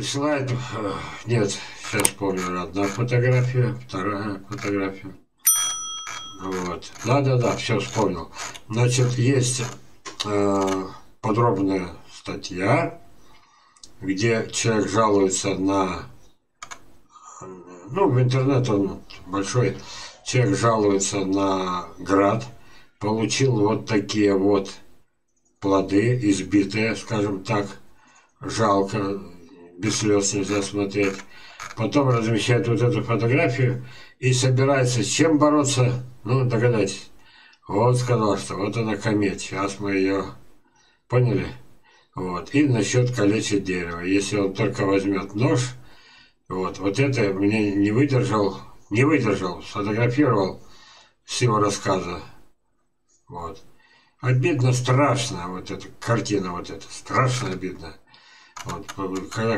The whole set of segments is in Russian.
Присылает, э, нет, сейчас помню, одна фотография, вторая фотография. Вот. Да-да-да, все вспомнил. Значит, есть э, подробная статья, где человек жалуется на... Ну, в интернет он большой. Человек жалуется на град, получил вот такие вот плоды, избитые, скажем так, жалко, без слез нельзя смотреть. Потом размещает вот эту фотографию и собирается с чем бороться, ну, догадайтесь. Вот сказал, что вот она комет, сейчас мы ее поняли. Вот. И насчет калечить дерево. Если он только возьмет нож, вот, вот это мне не выдержал, не выдержал, сфотографировал с его рассказа. Вот. Обидно, страшно, вот эта картина, вот эта, страшно обидно. Вот,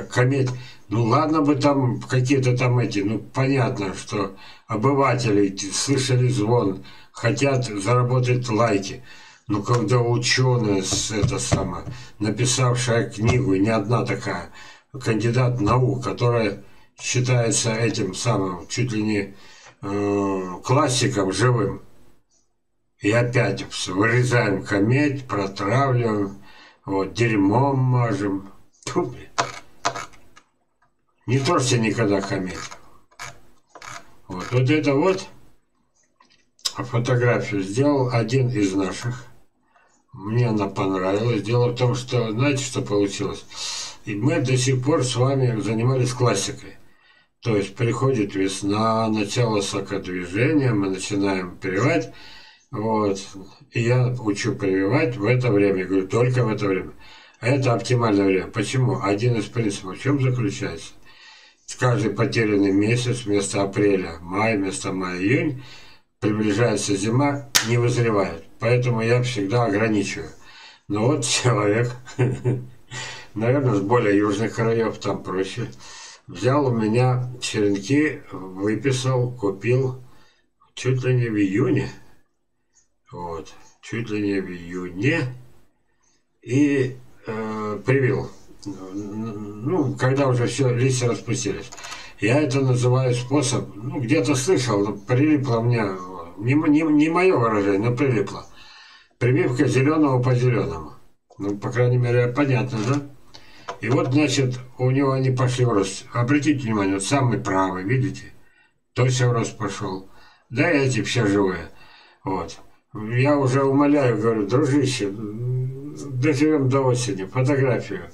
комет, ну ладно бы там какие-то там эти, ну понятно, что обыватели слышали звон, хотят заработать лайки. Но когда ученые, это самое, написавшая книгу, не одна такая, кандидат наук, которая считается этим самым, чуть ли не э, классиком живым, и опять вырезаем кометь, протравливаем, вот, дерьмом мажем. Блин. Не торься никогда кометь. Вот, вот это вот фотографию сделал один из наших. Мне она понравилась. Дело в том, что, знаете, что получилось? И мы до сих пор с вами занимались классикой. То есть приходит весна, начало сокодвижения, мы начинаем прививать. Вот. И я учу прививать в это время. Говорю, только в это время. Это оптимальное время. Почему? Один из принципов в чем заключается? Каждый потерянный месяц вместо апреля, мая, вместо мая, июнь приближается зима, не вызревает. Поэтому я всегда ограничиваю. Но вот человек, наверное, с более южных краев, там проще, взял у меня черенки, выписал, купил чуть ли не в июне. Вот, чуть ли не в июне. И э, привил. Ну, когда уже все, листья распустились. Я это называю способ, ну, где-то слышал, прилипло мне, не, не, не мое выражение, но прилипло. Прививка зеленого по зеленому. Ну, по крайней мере, понятно, да? И вот, значит, у него они пошли в рост. Обратите внимание, вот самый правый, видите? Точно в рост пошел. Да эти все живые. Вот. Я уже умоляю, говорю, дружище, доживем до осени, фотографию,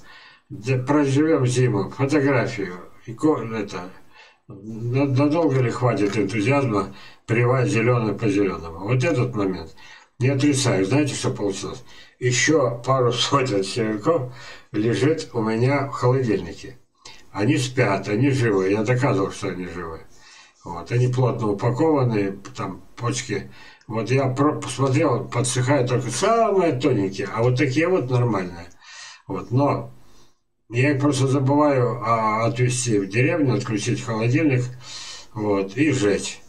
проживем зиму, фотографию, и это, надолго ли хватит энтузиазма привать зеленое по зеленому. Вот этот момент. Не отрицаю. Знаете, что получилось? Еще пару сотен червяков лежит у меня в холодильнике. Они спят, они живы. Я доказывал, что они живы. Вот, они плотно упакованы, там почки вот я посмотрел, подсыхают только самые тоненькие, а вот такие вот нормальные. Вот, но я их просто забываю а, отвезти в деревню, отключить холодильник, вот, и сжечь.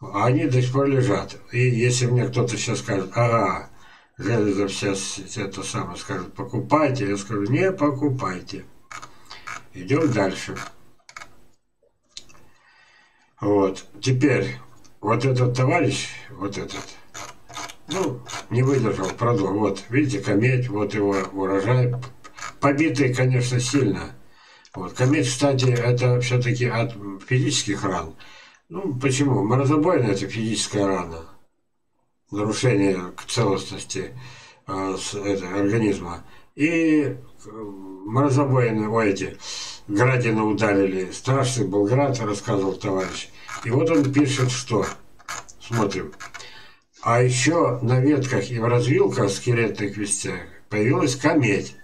А они до сих пор лежат. И если мне кто-то сейчас скажет, ага, железо сейчас это самое скажет, покупайте, я скажу, не покупайте. Идем дальше. Вот, теперь вот этот товарищ, вот этот, ну, не выдержал, продал. Вот, видите, кометь, вот его урожай. Побитый, конечно, сильно. Вот, кометь, кстати, это все-таки от физических ран. Ну, почему? Морозобойная это физическая рана. Нарушение целостности э, это, организма. И э, морозобоины, ой, эти, градины ударили. Страшный был град, рассказывал товарищ. И вот он пишет, что, смотрим, а еще на ветках и в развилках скелетных вестях появилась кометь.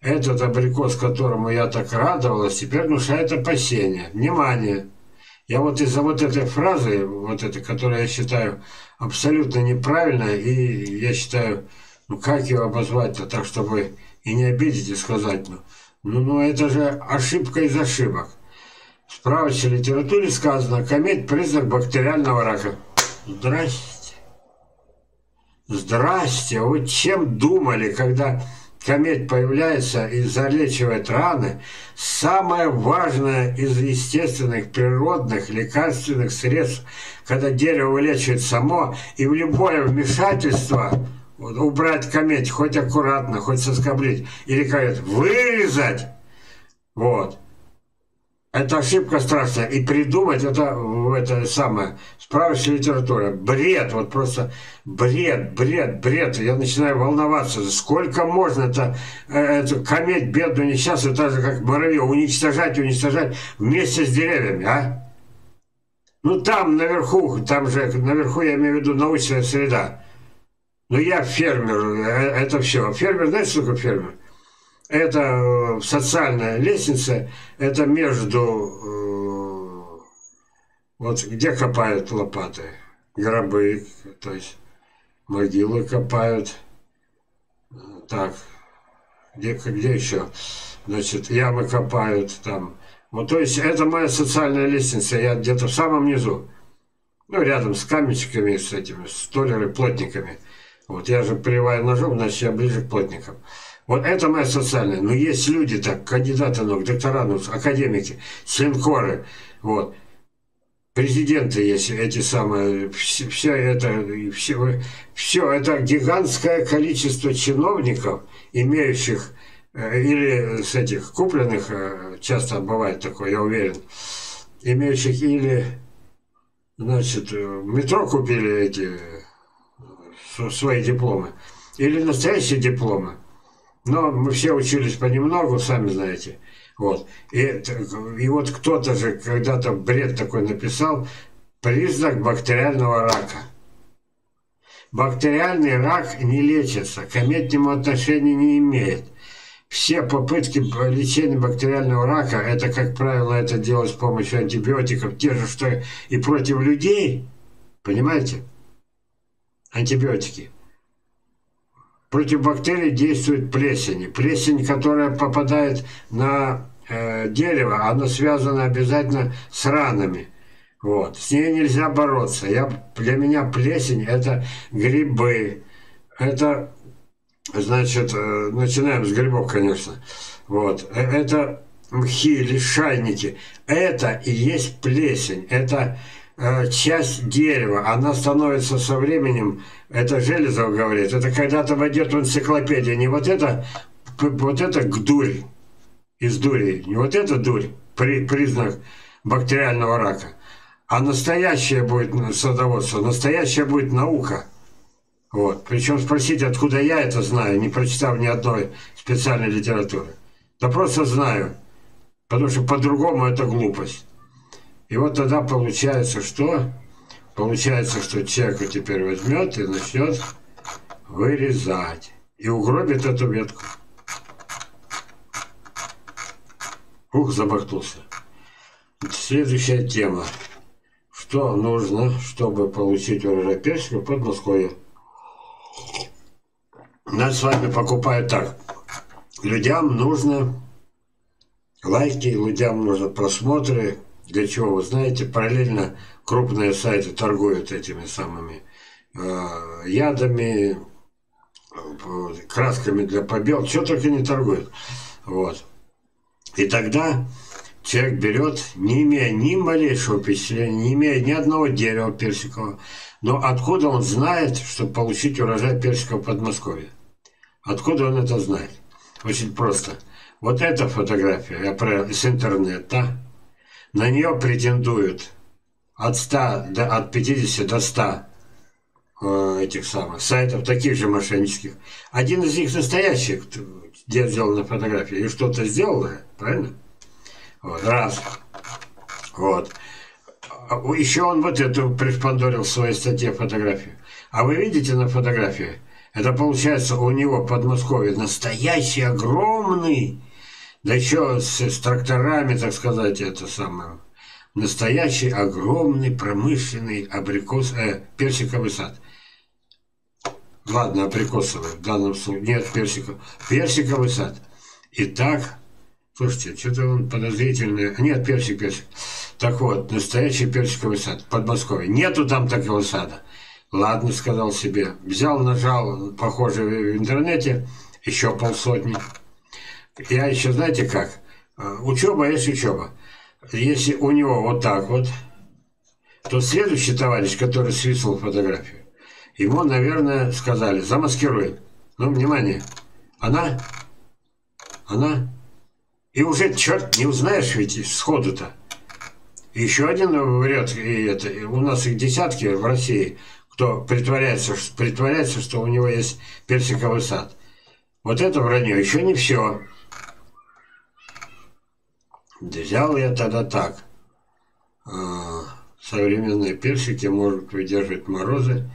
Этот абрикос, которому я так радовалась, теперь внушает опасения. Внимание! Я вот из-за вот этой фразы, вот этой, которую я считаю абсолютно неправильной, и я считаю, ну как ее обозвать-то так, чтобы и не обидеть, и сказать, ну, ну, ну это же ошибка из ошибок. В справочной литературе сказано, комет – признак бактериального рака. Здрасте. Здрасте. Вы чем думали, когда кометь появляется и залечивает раны, самое важное из естественных, природных, лекарственных средств, когда дерево вылечивает само, и в любое вмешательство убрать кометь, хоть аккуратно, хоть соскоблить, или, говорят, вырезать, вот, это ошибка страшная. И придумать это, это самое, справочная литература. Бред, вот просто бред, бред, бред. Я начинаю волноваться. Сколько можно это, э, эту кометь бедную несчастную, так же как муравьев, уничтожать, уничтожать вместе с деревьями, а? Ну там наверху, там же наверху я имею в виду научная среда. Ну я фермер, э, это все. Фермер, знаете, такое фермер? Это э, социальная лестница, это между, э, вот где копают лопаты, гробы, то есть могилы копают, так, где, где еще, значит, ямы копают там, вот, то есть это моя социальная лестница, я где-то в самом низу, ну, рядом с каменщиками, с этими столерами, плотниками. Вот я же приваю ножом, значит, я ближе к плотникам. Вот это моя социальная. Но есть люди, так, кандидаты наук, доктора наук, академики, членкоры, вот, президенты есть эти самые, все, все это, все, все это гигантское количество чиновников, имеющих э, или с этих купленных, э, часто бывает такое, я уверен, имеющих или, значит, э, метро купили эти свои дипломы, или настоящие дипломы. Но мы все учились понемногу, сами знаете. Вот. И, и вот кто-то же когда-то бред такой написал, признак бактериального рака. Бактериальный рак не лечится, к кометнему отношения не имеет. Все попытки лечения бактериального рака, это, как правило, это делать с помощью антибиотиков, те же, что и против людей, понимаете? Антибиотики. Против бактерий действует плесень. Плесень, которая попадает на э, дерево, она связана обязательно с ранами. Вот. С ней нельзя бороться. Я, для меня плесень – это грибы. Это, значит, э, начинаем с грибов, конечно. Вот. Э, это мхи, лишайники. Это и есть плесень. Это часть дерева, она становится со временем, это Железов говорит, это когда-то войдет в энциклопедию, не вот это, вот это гдурь из дури, не вот это дурь, при, признак бактериального рака, а настоящее будет садоводство, настоящая будет наука. Вот. Причем спросите, откуда я это знаю, не прочитав ни одной специальной литературы. Да просто знаю, потому что по-другому это глупость. И вот тогда получается что? Получается, что человек теперь возьмет и начнет вырезать. И угробит эту ветку. Ух, забахнулся. Следующая тема. Что нужно, чтобы получить урожай персика в Подмосковье? Нас с вами покупают так. Людям нужно лайки, людям нужно просмотры, для чего, вы знаете, параллельно крупные сайты торгуют этими самыми э, ядами, э, красками для побел, что только не торгуют. Вот. И тогда человек берет, не имея ни малейшего впечатления, не имея ни одного дерева персикового, но откуда он знает, чтобы получить урожай персика в Подмосковье? Откуда он это знает? Очень просто. Вот эта фотография, я про с интернета, на нее претендуют от 100 до, от 50 до 100 э, этих самых сайтов, таких же мошеннических. Один из них настоящий, где сделана фотография, и что-то сделал, правильно? Вот, раз. Вот. А, Еще он вот эту пришпандорил в своей статье фотографию. А вы видите на фотографии? Это получается у него Подмосковье настоящий огромный да еще с, с тракторами, так сказать, это самое. Настоящий огромный промышленный абрикос, э, персиковый сад. Ладно, абрикосовый в данном случае. Нет, персиков. Персиковый сад. Итак, слушайте, что-то он подозрительный. Нет, персик, персик. Так вот, настоящий персиковый сад в Подмосковье. Нету там такого сада. Ладно, сказал себе. Взял, нажал, похоже, в интернете еще полсотни. Я еще, знаете как, э, учеба есть учеба. Если у него вот так вот, то следующий товарищ, который свистнул фотографию, ему, наверное, сказали, замаскируй. Ну, внимание, она, она, и уже, черт, не узнаешь ведь сходу-то. Еще один врет, и это, у нас их десятки в России, кто притворяется, притворяется, что у него есть персиковый сад. Вот это вранье еще не все. Взял я тогда так. А, современные персики могут выдерживать морозы.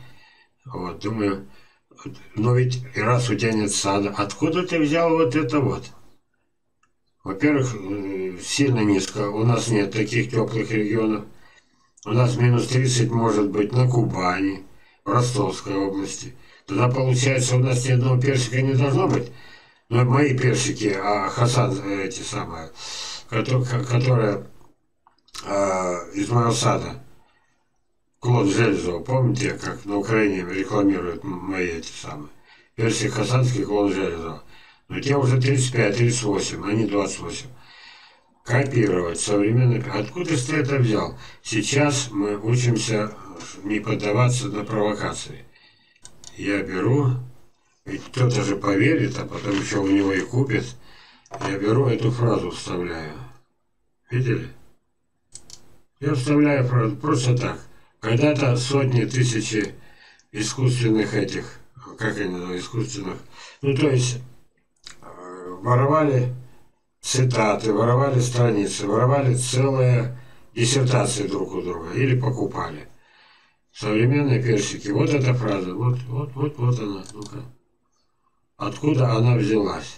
Вот, думаю, но ведь раз у тебя нет сада, откуда ты взял вот это вот? Во-первых, э, сильно низко. У нас нет таких теплых регионов. У нас минус 30 может быть на Кубани, в Ростовской области. Тогда получается у нас ни одного персика не должно быть. Но мои персики, а Хасан, эти самые, которые а, из моего сада, Клод Железова, помните, как на Украине рекламируют мои эти самые? Персик Хасанский, Клод Железова. Но те уже 35, 38, а не 28. Копировать современный... Откуда ты это взял? Сейчас мы учимся не поддаваться на провокации. Я беру, ведь кто-то же поверит, а потом еще у него и купит. Я беру эту фразу, вставляю. Видели? Я вставляю просто так. Когда-то сотни, тысячи искусственных этих, как они называют, искусственных, ну то есть воровали цитаты, воровали страницы, воровали целые диссертации друг у друга или покупали. Современные персики. Вот эта фраза. Вот, вот, вот, вот она. Ну-ка. Откуда она взялась?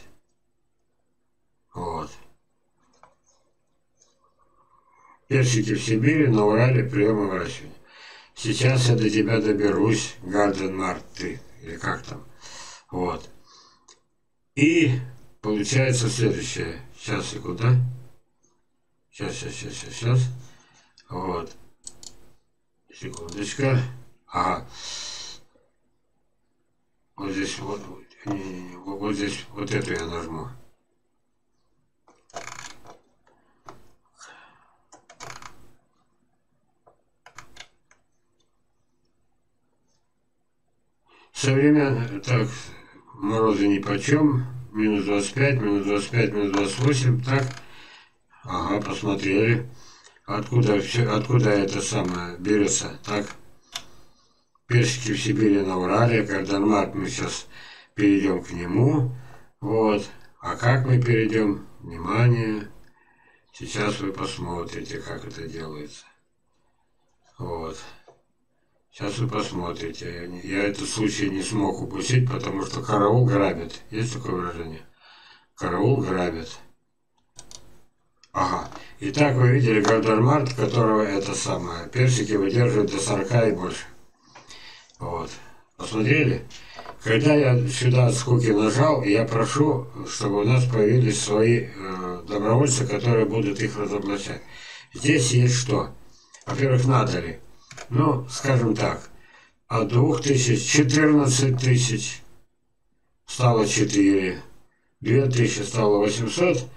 Вот. Персики в Сибири, на Урале, прием и выращивание. Сейчас я до тебя доберусь, Гарден Март, ты, или как там. Вот. И получается следующее. Сейчас, секунда. Сейчас, сейчас, сейчас, сейчас, сейчас. Вот. Секундочка. Ага. Вот здесь вот, не, не, не, вот здесь вот эту я нажму. Современно, так, морозы ни почем минус 25, минус 25, минус 28, так. Ага, посмотрели. Откуда, все, откуда это самое берется, так. Персики в Сибири на Урале, Карданмат, мы сейчас перейдем к нему. Вот. А как мы перейдем? Внимание. Сейчас вы посмотрите, как это делается. Вот. Сейчас вы посмотрите. Я этот случай не смог упустить, потому что караул грабит. Есть такое выражение? Караул грабит. Ага. Итак, вы видели Гардермарт, которого это самое. Персики выдерживают до 40 и больше. Вот. Посмотрели? Когда я сюда скуки нажал, я прошу, чтобы у нас появились свои э, добровольцы, которые будут их разоблачать. Здесь есть что? Во-первых, надо ли? Ну, скажем так, от двух тысяч, 14 тысяч стало 4, 2 тысячи стало 800,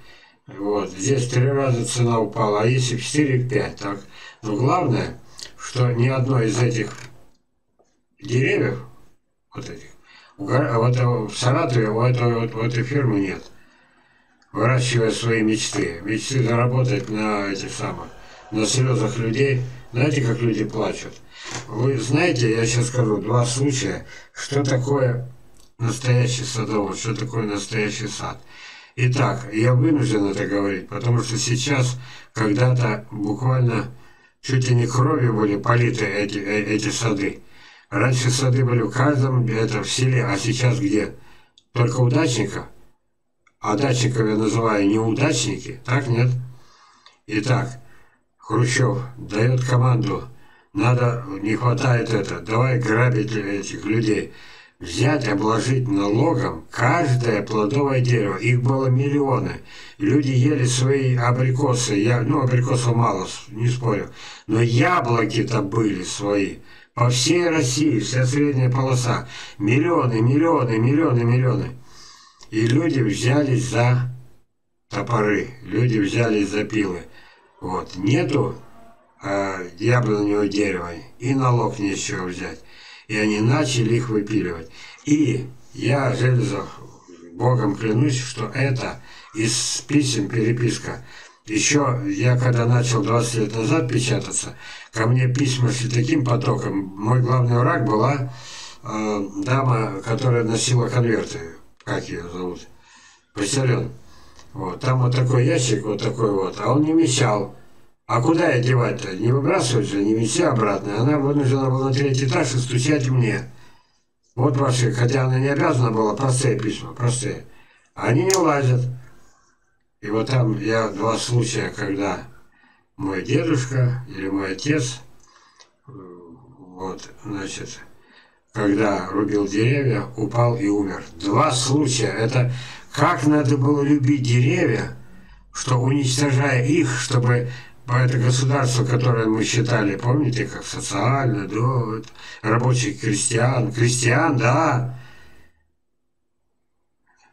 вот, здесь три раза цена упала, а если в 4, 5, так. Но главное, что ни одно из этих деревьев, вот этих, вот в Саратове у, этого, вот, у этой фирмы нет. Выращивая свои мечты, мечты заработать на этих самых, на слезах людей – знаете, как люди плачут? Вы знаете, я сейчас скажу два случая, что такое настоящий садовод, что такое настоящий сад. Итак, я вынужден это говорить, потому что сейчас, когда-то буквально чуть ли не кровью были политы эти, э, эти сады. Раньше сады были в каждом, это в селе, а сейчас где? Только у дачников. А дачников я называю неудачники, так нет? Итак, Хрущев дает команду, надо, не хватает это, давай грабить этих людей. Взять, обложить налогом каждое плодовое дерево. Их было миллионы. Люди ели свои абрикосы. Я, ну, абрикосов мало, не спорю. Но яблоки-то были свои. По всей России, вся средняя полоса. Миллионы, миллионы, миллионы, миллионы. И люди взялись за топоры, люди взялись за пилы. Вот. Нету э, яблоневого дерева, и налог нечего взять. И они начали их выпиливать. И я, Железов, Богом клянусь, что это из писем переписка. Еще я, когда начал 20 лет назад печататься, ко мне письма шли таким потоком. Мой главный враг была э, дама, которая носила конверты. Как ее зовут? Почтальон. Вот, там вот такой ящик, вот такой вот, а он не вмещал. А куда я девать-то? Не выбрасывать же, не вести обратно. Она вынуждена была на третий этаж и стучать мне. Вот ваши, хотя она не обязана была, простые письма, простые. Они не лазят. И вот там я два случая, когда мой дедушка или мой отец, вот, значит, когда рубил деревья, упал и умер. Два случая. Это как надо было любить деревья, что уничтожая их, чтобы это государство, которое мы считали, помните, как социально, да, вот, рабочих крестьян, крестьян, да,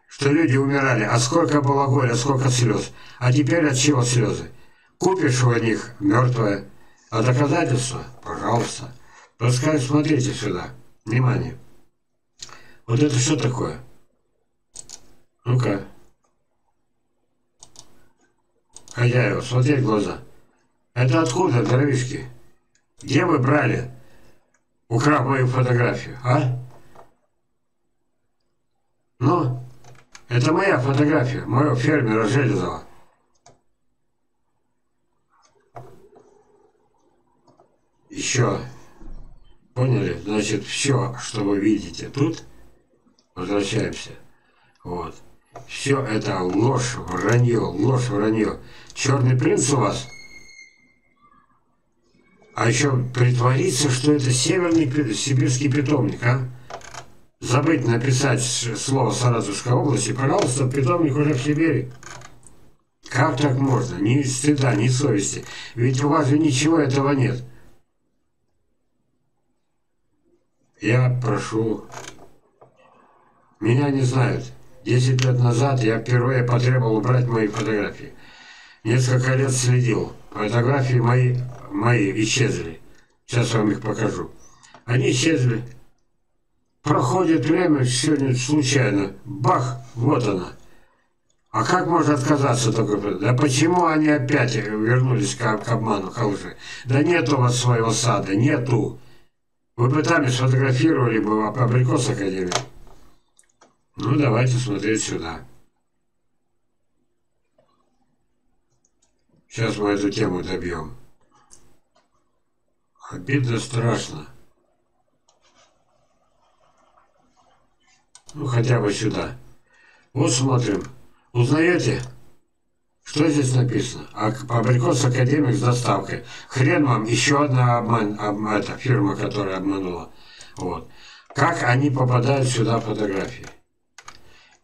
что люди умирали, а сколько было горя, сколько слез, а теперь от чего слезы? Купишь у них мертвое, а доказательства, пожалуйста. Просто смотрите сюда, внимание. Вот это что такое? Ну-ка. Хозяева, смотри в глаза. Это откуда, дровишки? Где вы брали, украв мою фотографию, а? Ну, это моя фотография, моего фермера Железова. Еще, поняли? Значит, все, что вы видите тут, возвращаемся. Вот. Все это ложь, вранье, ложь, вранье. Черный принц у вас? А еще притвориться, что это северный сибирский питомник, а? Забыть написать слово Саратовской области, пожалуйста, питомник уже в Сибири. Как так можно? Ни стыда, ни совести. Ведь у вас же ничего этого нет. Я прошу. Меня не знают. Десять лет назад я впервые потребовал убрать мои фотографии. Несколько лет следил. Фотографии мои, мои исчезли. Сейчас вам их покажу. Они исчезли. Проходит время, сегодня случайно. Бах, вот она. А как можно отказаться такой? Да почему они опять вернулись к, к обману, к лжи? Да нет у вас своего сада, нету. Вы бы там сфотографировали бы абрикос Академии. Ну, давайте смотреть сюда. Сейчас мы эту тему добьем. Обидно страшно. Ну, хотя бы сюда. Вот смотрим. Узнаете? Что здесь написано? А, абрикос академик с доставкой. Хрен вам, еще одна обман, об, эта фирма, которая обманула. Вот. Как они попадают сюда фотографии?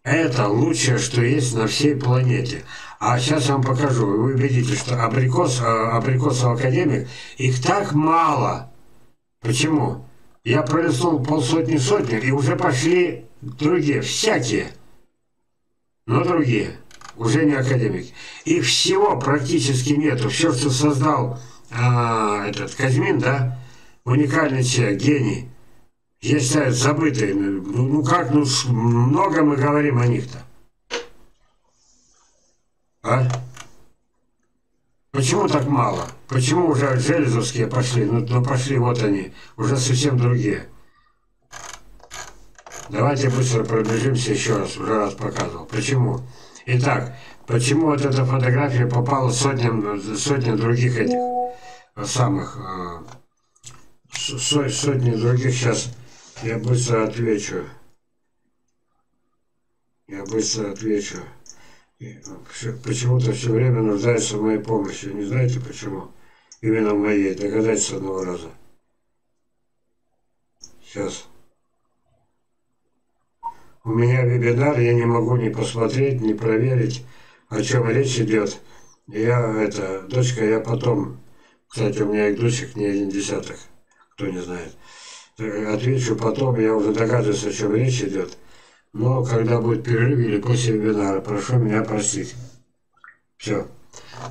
Это лучшее, что есть на всей планете. А сейчас я вам покажу. Вы увидите, что абрикос, а, абрикосов академик, их так мало. Почему? Я пролистнул полсотни сотни, и уже пошли другие, всякие. Но другие, уже не академики. Их всего практически нету. Все, что создал а, этот Казьмин, да, уникальный человек, гений, есть забытые. Ну, ну как, ну много мы говорим о них-то. А? Почему так мало? Почему уже железовские пошли? Ну, ну пошли вот они, уже совсем другие. Давайте быстро пробежимся еще раз, уже раз показывал. Почему? Итак, почему вот эта фотография попала сотням, сотням других этих самых, э, сотни других сейчас я быстро отвечу. Я быстро отвечу. Почему-то все время нуждается в моей помощи. Не знаете почему? Именно моей. Догадайтесь с одного раза. Сейчас. У меня вебинар, я не могу ни посмотреть, ни проверить, о чем речь идет. Я, это, дочка, я потом, кстати, у меня и дочек не один десяток, кто не знает отвечу потом, я уже догадываюсь, о чем речь идет. Но когда будет перерыв или после вебинара, прошу меня простить. Все,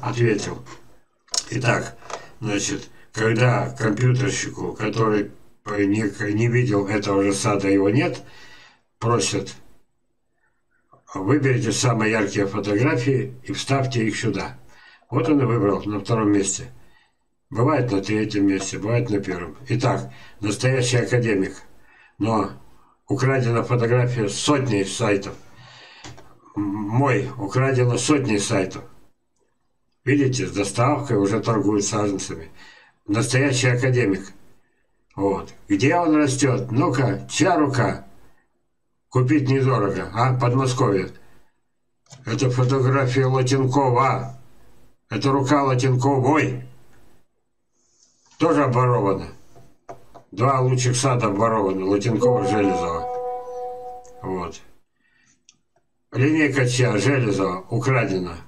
ответил. Итак, значит, когда компьютерщику, который не, не видел этого же сада, его нет, просят, выберите самые яркие фотографии и вставьте их сюда. Вот он и выбрал на втором месте. Бывает на третьем месте, бывает на первом. Итак, настоящий академик. Но украдена фотография сотни сайтов. Мой украдено сотни сайтов. Видите, с доставкой уже торгуют саженцами. Настоящий академик. Вот. Где он растет? Ну-ка, чья рука? Купить недорого, а? Подмосковье. Это фотография Латинкова. Это рука Латинковой. Тоже обворована. Два лучших сада обворованы. Латинкова, Железова. Вот. Линейка чья? Железова. Украдена.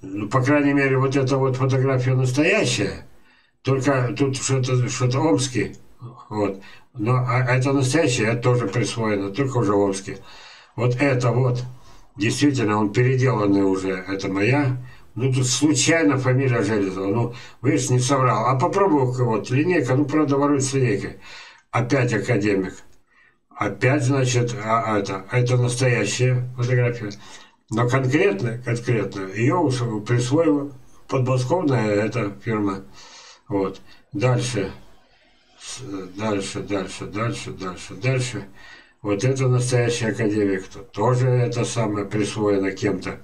Ну, по крайней мере, вот эта вот фотография настоящая. Только тут что-то что, -то, Омский. Вот. Но а, это настоящее, это тоже присвоено, только уже в Омске. Вот это вот, действительно, он переделанный уже, это моя. Ну, тут случайно фамилия Железова. Ну, видишь, не соврал. А попробуй вот, линейка, ну, правда, ворует с линейкой. Опять академик. Опять, значит, а, а, это, это настоящая фотография. Но конкретно, конкретно, ее присвоила подмосковная эта фирма. Вот. Дальше, дальше, дальше, дальше, дальше, дальше. Вот это настоящий академик. Тоже это самое присвоено кем-то.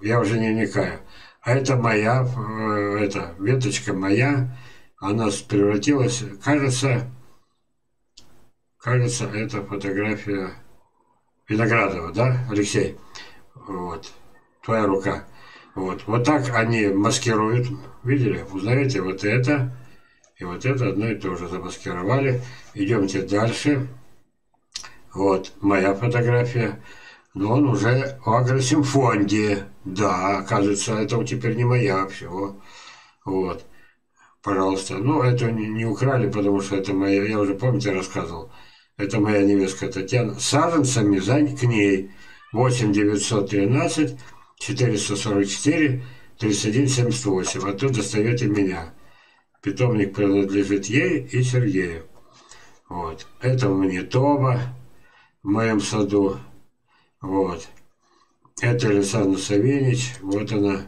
Я уже не вникаю. А это моя, э, это веточка моя, она превратилась, кажется, кажется, это фотография Виноградова, да, Алексей? Вот, твоя рука. Вот, вот так они маскируют, видели, узнаете, вот это и вот это одно и то же замаскировали. Идемте дальше. Вот, моя фотография но он уже в агросимфонде. Да, оказывается, это теперь не моя всего. Вот. Пожалуйста. Ну, это не, не украли, потому что это моя, я уже, помните, рассказывал. Это моя невестка Татьяна. Саженцами за, к ней. 8 913 444 31 78. Оттуда достаете меня. Питомник принадлежит ей и Сергею. Вот. Это мне Тоба в моем саду. Вот. Это Александр Савельевич. Вот она.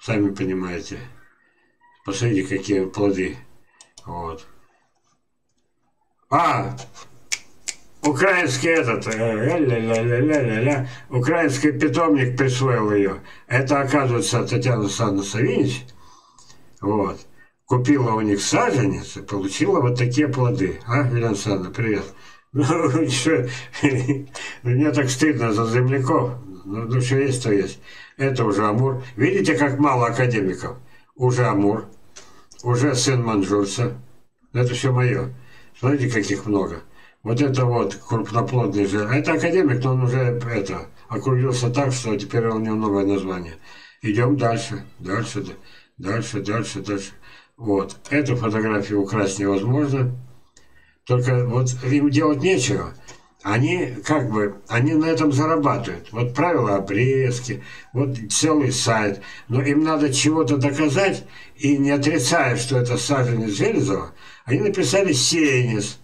Сами понимаете. Посмотрите, какие плоды. Вот. А! Украинский этот, ля ля ля ля ля украинский питомник присвоил ее. Это, оказывается, Татьяна Александровна Савинич. Вот. Купила у них саженец и получила вот такие плоды. А, Елена Александровна, привет. Ну, что, мне так стыдно за земляков. Ну, ну, что есть, то есть. Это уже Амур. Видите, как мало академиков? Уже Амур. Уже сын Манжурца. Это все мое. Смотрите, каких много. Вот это вот крупноплодный же. Это академик, но он уже это округлился так, что теперь у него новое название. Идем дальше, дальше, дальше, дальше, дальше. Вот. Эту фотографию украсть невозможно. Только вот им делать нечего. Они как бы, они на этом зарабатывают. Вот правила обрезки, вот целый сайт. Но им надо чего-то доказать, и не отрицая, что это саженец Железова, они написали сеянец.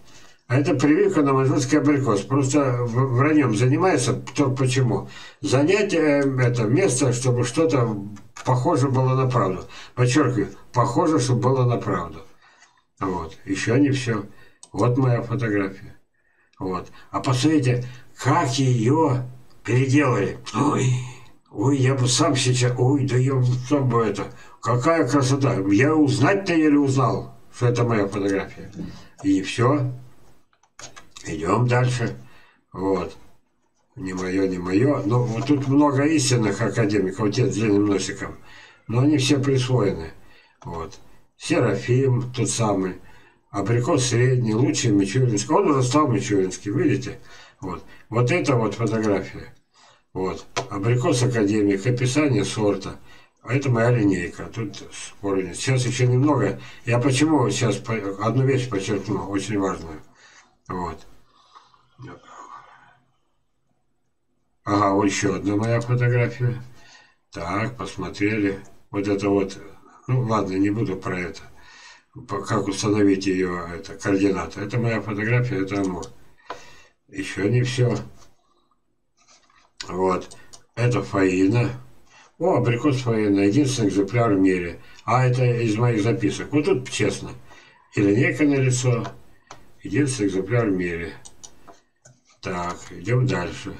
А это прививка на манжурский абрикос. Просто враньем занимается, кто почему. Занять э, это место, чтобы что-то похоже было на правду. Подчеркиваю, похоже, чтобы было на правду. Вот. Еще не все. Вот моя фотография. Вот. А посмотрите, как ее переделали. Ой, ой, я бы сам сейчас, ой, да я сам бы это, какая красота. Я узнать-то еле узнал, что это моя фотография. И все. Идем дальше. Вот. Не мое, не мое. Но вот тут много истинных академиков, вот те с длинным носиком. Но они все присвоены. Вот. Серафим тот самый. Абрикос средний, лучший Мичуринский. Он уже стал Мичуринский, видите? Вот. Вот это вот фотография. Вот. Абрикос академик, описание сорта. А это моя линейка. Тут спору нет. Сейчас еще немного. Я почему сейчас одну вещь подчеркну, очень важную. Вот. Ага, вот еще одна моя фотография. Так, посмотрели. Вот это вот. Ну ладно, не буду про это. Как установить ее это, координаты. Это моя фотография, это Амур. Еще не все. Вот. Это Фаина. О, абрикос Фаина. Единственный экземпляр в мире. А это из моих записок. Вот тут честно. И линейка на лицо. Единственный экземпляр в мире. Так, идем дальше.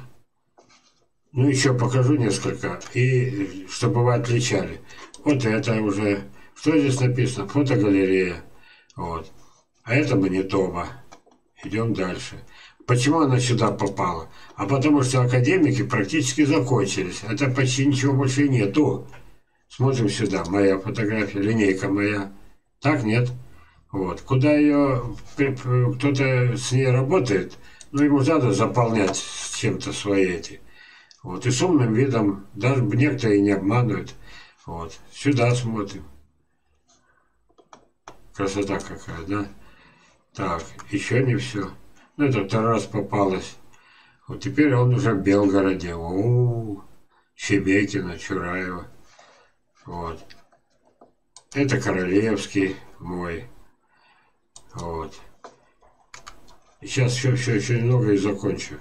Ну, еще покажу несколько, и чтобы вы отличали. Вот это уже, что здесь написано? Фотогалерея. Вот. А это Манитоба. Идем дальше. Почему она сюда попала? А потому что академики практически закончились. Это почти ничего больше нету. Смотрим сюда. Моя фотография, линейка моя. Так, нет? Вот. Куда ее кто-то с ней работает, ну, ему надо заполнять чем-то свои эти. Вот. И с умным видом, даже некоторые не обманывают. Вот. Сюда смотрим. Красота какая, да? Так, еще не все. Ну, это второй раз попалось. Вот теперь он уже в Белгороде. О, -о, Чураева. Вот. Это Королевский мой. Вот. Сейчас еще, еще, еще немного и закончу.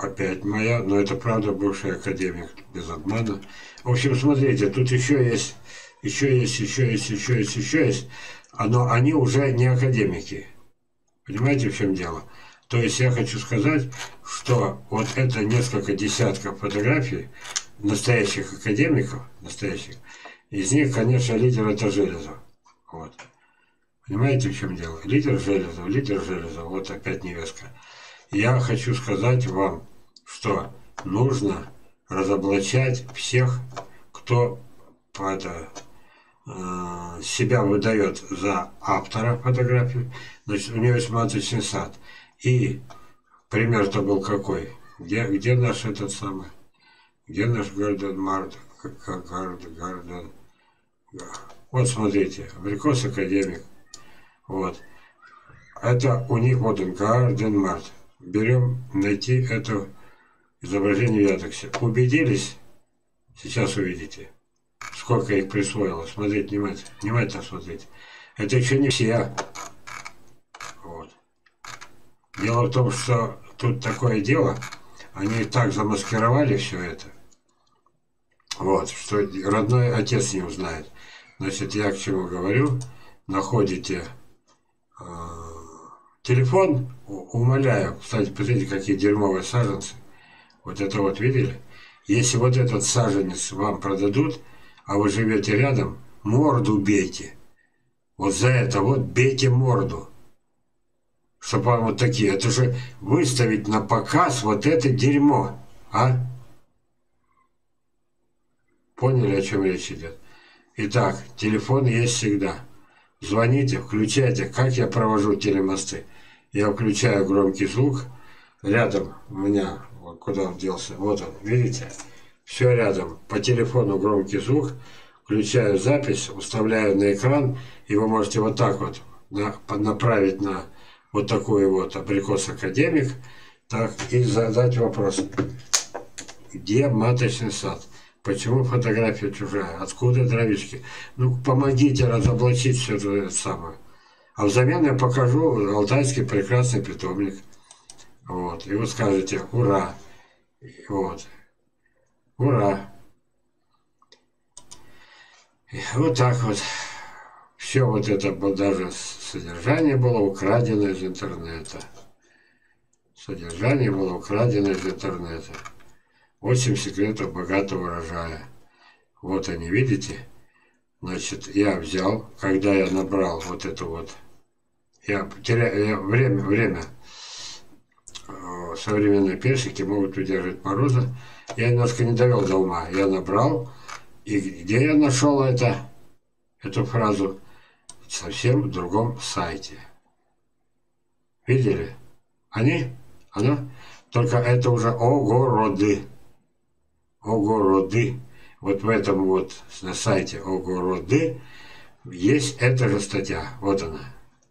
Опять моя, но это правда бывший академик, без обмана. В общем, смотрите, тут еще есть, еще есть, еще есть, еще есть, еще есть. Но они уже не академики. Понимаете, в чем дело? То есть я хочу сказать, что вот это несколько десятков фотографий настоящих академиков, настоящих, из них, конечно, лидер это Железов. Вот. Понимаете, в чем дело? Лидер Железов, лидер Железов, вот опять невестка. Я хочу сказать вам, что нужно разоблачать всех, кто это, э, себя выдает за автора фотографии. Значит, у него есть маточный сад. И пример-то был какой? Где, где наш этот самый? Где наш Гарден Март? Гарден, Гарден. Вот смотрите, абрикос академик. Вот. Это у них вот он, Гарден Март берем найти это изображение в Яндексе. Убедились? Сейчас увидите, сколько их присвоило. Смотрите, внимательно, внимательно смотрите. Это еще не все. Вот. Дело в том, что тут такое дело, они так замаскировали все это, вот, что родной отец не узнает. Значит, я к чему говорю, находите э, телефон, умоляю, кстати, посмотрите, какие дерьмовые саженцы. Вот это вот видели? Если вот этот саженец вам продадут, а вы живете рядом, морду бейте. Вот за это вот бейте морду. Чтобы вам вот такие. Это же выставить на показ вот это дерьмо. А? Поняли, о чем речь идет? Итак, телефон есть всегда. Звоните, включайте. Как я провожу телемосты? Я включаю громкий звук. Рядом у меня, куда он делся, вот он, видите? Все рядом. По телефону громкий звук. Включаю запись, уставляю на экран, и вы можете вот так вот на, направить на вот такой вот абрикос академик, так, и задать вопрос. Где маточный сад? Почему фотография чужая? Откуда дровишки? Ну, помогите разоблачить все это самое. А взамен я покажу алтайский прекрасный питомник. Вот. И вы скажете «Ура!» Вот. Ура! Вот так вот. Все вот это даже содержание было украдено из интернета. Содержание было украдено из интернета. Восемь секретов богатого урожая. Вот они, видите? Значит, я взял, когда я набрал вот это вот я теряю я, время, время. Современные персики могут выдерживать морозы. Я немножко не довел до ума. Я набрал, и где я нашел это, эту фразу? Совсем в другом сайте. Видели? Они? Оно? Только это уже огороды. Огороды. Вот в этом вот на сайте огороды есть эта же статья. Вот она.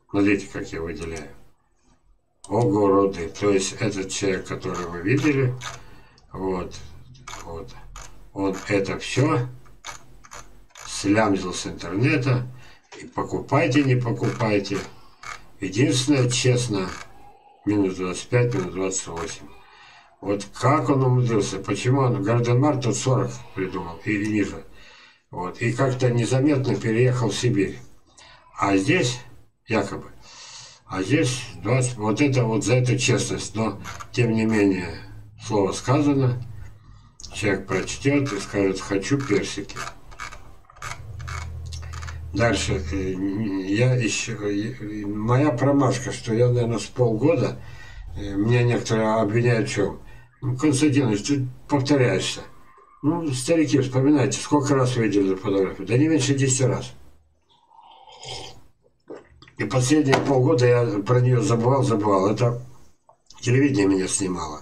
Смотрите, как я выделяю. Огороды. То есть этот человек, которого вы видели, вот, вот, он это все слямзил с интернета. И покупайте, не покупайте. Единственное, честно, минус 25, минус 28. Вот как он умудрился, почему он, Гарденмар тут 40 придумал и, и ниже. Вот, и как-то незаметно переехал в Сибирь. А здесь, якобы, а здесь 20, вот это вот за эту честность, но тем не менее слово сказано, человек прочтет и скажет «хочу персики». Дальше, э, я еще, моя промашка, что я, наверное, с полгода, э, меня некоторые обвиняют в чем? Ну, Константинович, ты повторяешься. Ну, старики, вспоминайте, сколько раз видели фотографию? Да не меньше 10 раз. И последние полгода я про нее забывал, забывал. Это телевидение меня снимало.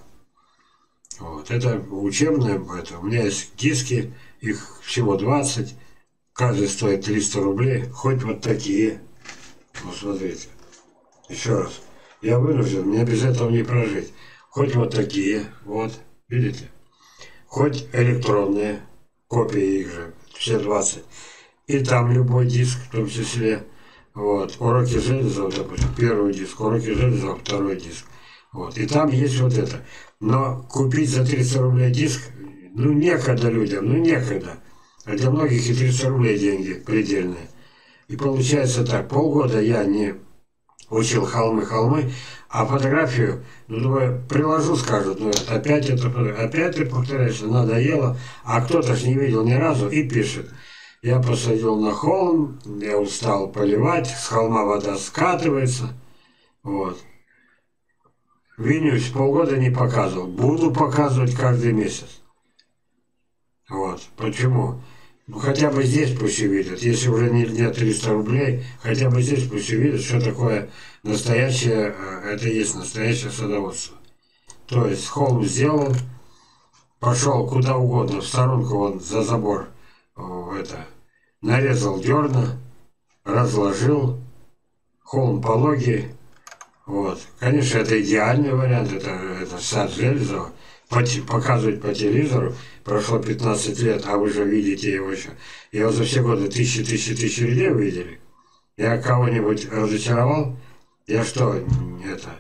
Вот. Это учебное, это. у меня есть диски, их всего 20, каждый стоит 300 рублей, хоть вот такие. Вот смотрите, еще раз, я вынужден, мне без этого не прожить. Хоть вот такие, вот, видите, хоть электронные, копии их же, все 20. И там любой диск, в том числе, вот. Уроки Железова, допустим, первый диск, уроки Железова, второй диск. Вот. И там есть вот это. Но купить за 300 рублей диск, ну, некогда людям, ну, некогда. А для многих и 300 рублей деньги предельные. И получается так, полгода я не учил холмы-холмы, а фотографию, ну, думаю, приложу, скажут, ну, опять это, опять ты повторяешься, надоело, а кто-то ж не видел ни разу и пишет. Я посадил на холм, я устал поливать, с холма вода скатывается. Вот. Винюсь полгода не показывал. Буду показывать каждый месяц. Вот. Почему? Ну, хотя бы здесь пусть увидят. Если уже не, нет 300 рублей, хотя бы здесь пусть увидят, что такое настоящее, э, это есть настоящее садоводство. То есть холм сделал, пошел куда угодно, в сторонку он за забор это, нарезал дерна, разложил, холм пологий. Вот. Конечно, это идеальный вариант, это, это сад Железова. Показывать по телевизору, прошло 15 лет, а вы же видите его еще. Его за все годы тысячи, тысячи, тысячи людей увидели. Я кого-нибудь разочаровал? Я что, это,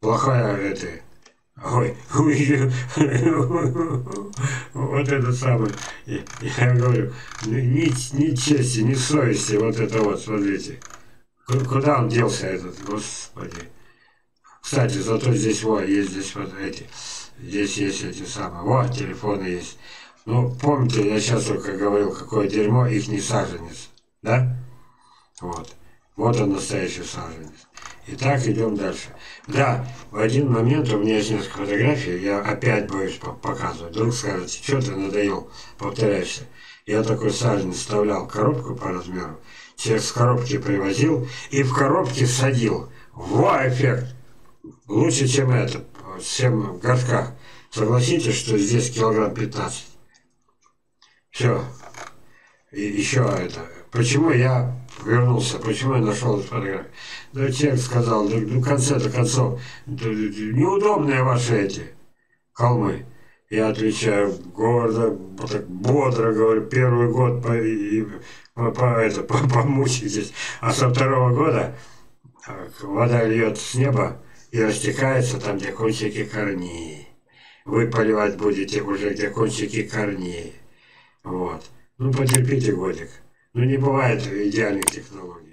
плохая это, Ой, вот это самое, я говорю, ни, ни чести, ни совести, вот это вот, смотрите. Куда он делся этот, господи. Кстати, зато здесь, вот, есть здесь вот эти, здесь есть эти самые, вот, телефоны есть. Ну, помните, я сейчас только говорил, какое дерьмо, их не саженец, да? Вот. Вот он настоящий саженец. Итак, идем дальше. Да, в один момент у меня есть несколько фотографий, я опять боюсь показывать. Вдруг скажете, что ты надоел, повторяешься. Я такой саженец вставлял коробку по размеру, через коробки привозил и в коробке садил. Во, эффект! Лучше, чем этот, чем в горшках. Согласитесь, что здесь килограмм 15. Все. И еще это. Почему я вернулся, почему я нашел эту фотографию? Да человек сказал, ну, в конце-то концов, неудобные ваши эти холмы. Я отвечаю гордо, так бодро говорю, первый год по, и, по, по, это, по, помучитесь, а со второго года вода льет с неба и растекается там, где кончики корней. Вы поливать будете уже, где кончики корней. Вот. Ну, потерпите годик. Ну, не бывает идеальных технологий.